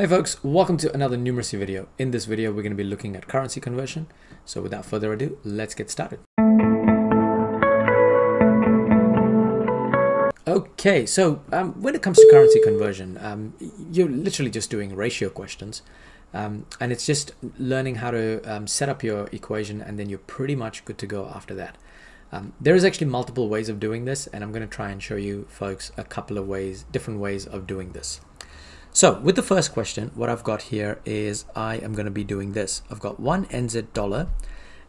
Hey folks, welcome to another numeracy video. In this video, we're going to be looking at currency conversion. So without further ado, let's get started. Okay, so um, when it comes to currency conversion, um, you're literally just doing ratio questions. Um, and it's just learning how to um, set up your equation and then you're pretty much good to go after that. Um, there is actually multiple ways of doing this and I'm going to try and show you folks a couple of ways, different ways of doing this. So with the first question, what I've got here is I am going to be doing this. I've got one NZ dollar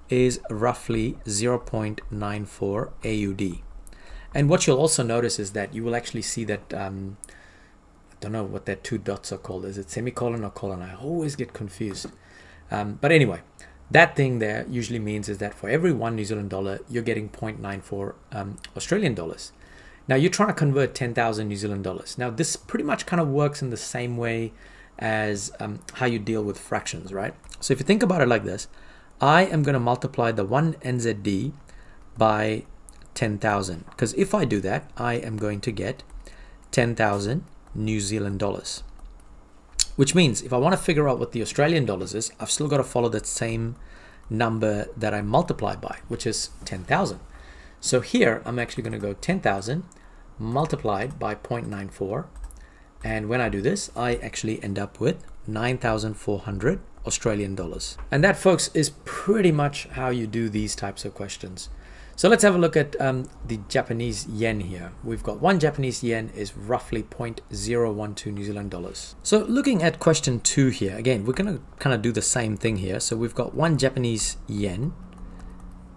is roughly 0.94 AUD. And what you'll also notice is that you will actually see that, um, I don't know what that two dots are called. Is it semicolon or colon? I always get confused. Um, but anyway, that thing there usually means is that for every one New Zealand dollar, you're getting 0.94 um, Australian dollars. Now you're trying to convert 10,000 New Zealand dollars. Now this pretty much kind of works in the same way as um, how you deal with fractions, right? So if you think about it like this, I am going to multiply the 1 NZD by 10,000 because if I do that, I am going to get 10,000 New Zealand dollars. Which means if I want to figure out what the Australian dollars is, I've still got to follow that same number that I multiply by, which is 10,000. So here I'm actually going to go 10,000 multiplied by 0.94. And when I do this, I actually end up with 9,400 Australian dollars. And that, folks, is pretty much how you do these types of questions. So let's have a look at um, the Japanese yen here. We've got one Japanese yen is roughly 0.012 New Zealand dollars. So looking at question two here, again, we're going to kind of do the same thing here. So we've got one Japanese yen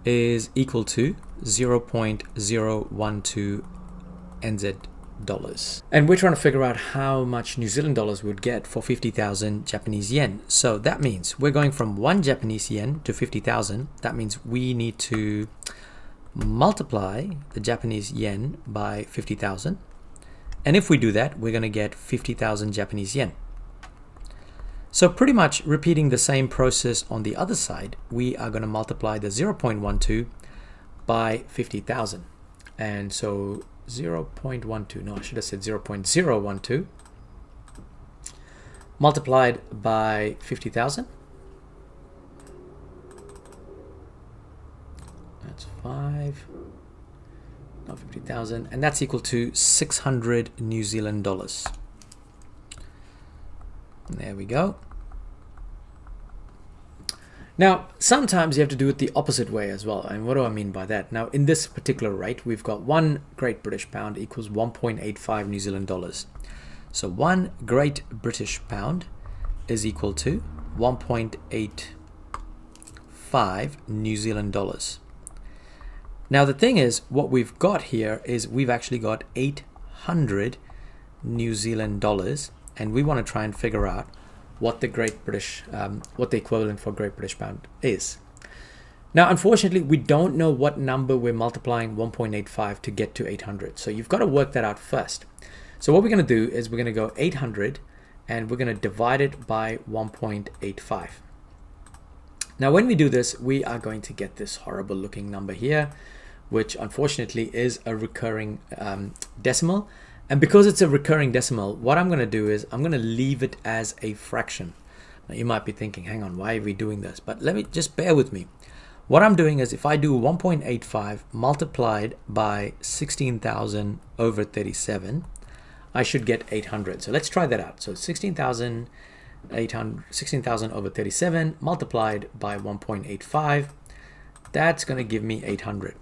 is equal to 0.012 NZ dollars. And we're trying to figure out how much New Zealand dollars would get for 50,000 Japanese yen. So that means we're going from one Japanese yen to 50,000. That means we need to multiply the Japanese yen by 50,000. And if we do that, we're going to get 50,000 Japanese yen. So pretty much repeating the same process on the other side, we are going to multiply the 0.12 by 50,000. And so 0.12, no, I should have said 0.012 multiplied by 50,000. That's 5, not 50,000, and that's equal to 600 New Zealand dollars. There we go. Now, sometimes you have to do it the opposite way as well. And what do I mean by that? Now, in this particular rate, we've got one Great British Pound equals 1.85 New Zealand dollars. So one Great British Pound is equal to 1.85 New Zealand dollars. Now, the thing is, what we've got here is we've actually got 800 New Zealand dollars, and we want to try and figure out what the Great British, um, what the equivalent for Great British Pound is. Now, unfortunately, we don't know what number we're multiplying 1.85 to get to 800. So you've got to work that out first. So what we're going to do is we're going to go 800 and we're going to divide it by 1.85. Now, when we do this, we are going to get this horrible looking number here, which unfortunately is a recurring um, decimal. And because it's a recurring decimal, what I'm going to do is I'm going to leave it as a fraction. Now you might be thinking, hang on, why are we doing this? But let me just bear with me. What I'm doing is if I do 1.85 multiplied by 16,000 over 37, I should get 800. So let's try that out. So 16,000 16,000 over 37 multiplied by 1.85, that's going to give me 800.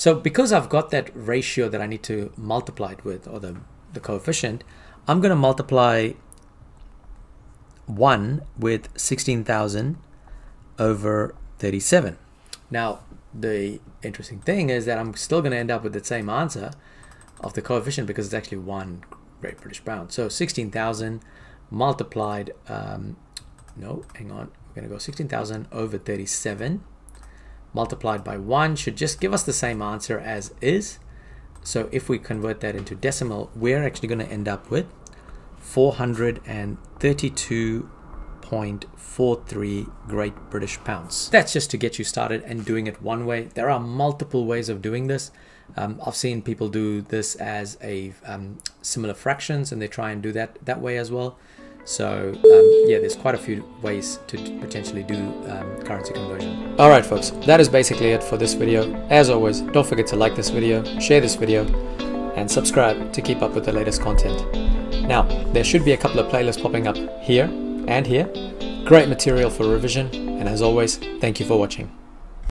So because I've got that ratio that I need to multiply it with, or the, the coefficient, I'm going to multiply 1 with 16,000 over 37. Now, the interesting thing is that I'm still going to end up with the same answer of the coefficient because it's actually 1 Great British Pound. So 16,000 multiplied, um, no, hang on, we're going to go 16,000 over 37 multiplied by 1 should just give us the same answer as is. So if we convert that into decimal, we're actually going to end up with 432.43 Great British Pounds. That's just to get you started and doing it one way. There are multiple ways of doing this. Um, I've seen people do this as a um, similar fractions and they try and do that that way as well. So um, yeah, there's quite a few ways to potentially do um, currency conversion. All right, folks, that is basically it for this video. As always, don't forget to like this video, share this video, and subscribe to keep up with the latest content. Now, there should be a couple of playlists popping up here and here. Great material for revision, and as always, thank you for watching.